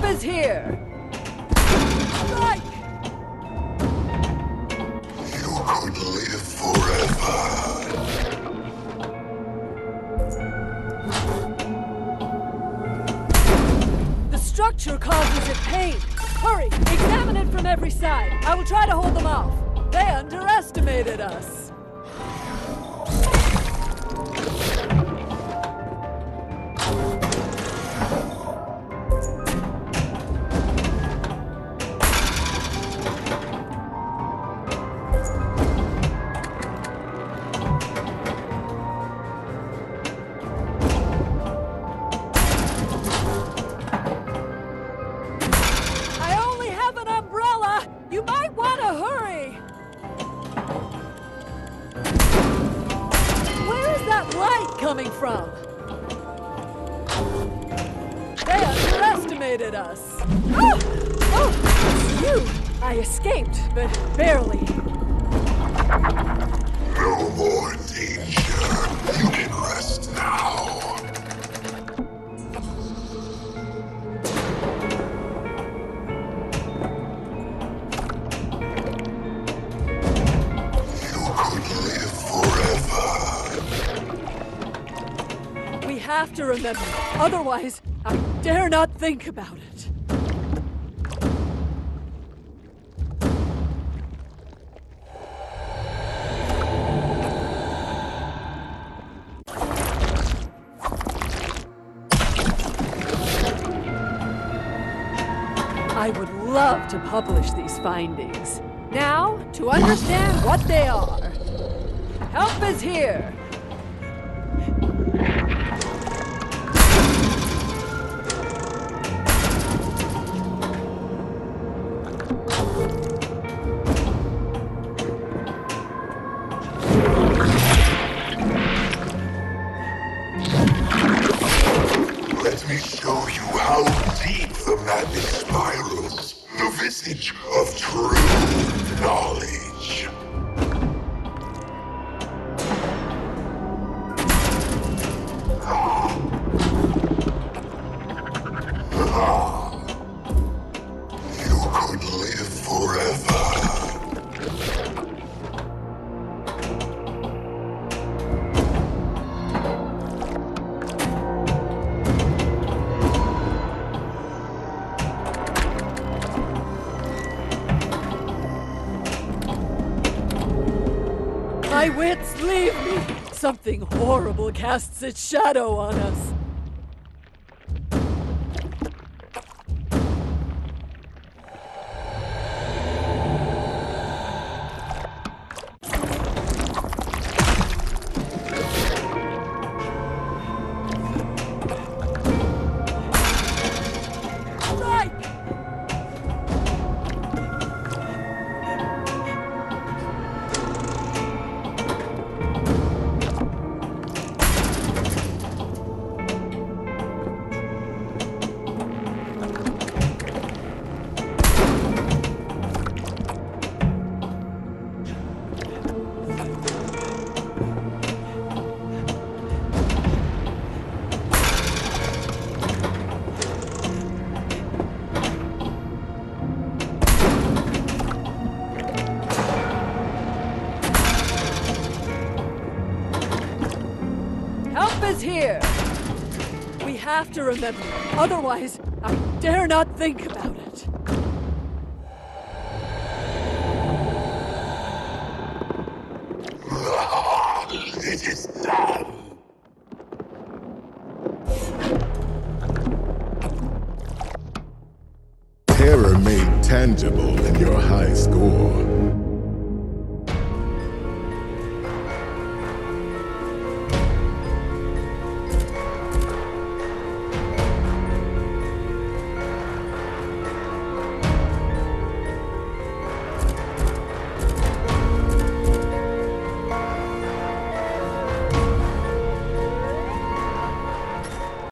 Help is here! Strike! You could live forever. The structure causes it pain. Hurry, examine it from every side. I will try to hold them off. They underestimated us. Coming from? They underestimated us. Oh, oh, you. I escaped, but barely. No more danger. Have to remember. Otherwise, I dare not think about it. I would love to publish these findings. Now, to understand what they are. Help is here. How deep the madness spirals. The visage of true knowledge. My wits leave me. Something horrible casts its shadow on us. Here! We have to remember. Otherwise, I dare not think about it. It is done. Terror made tangible in your high score.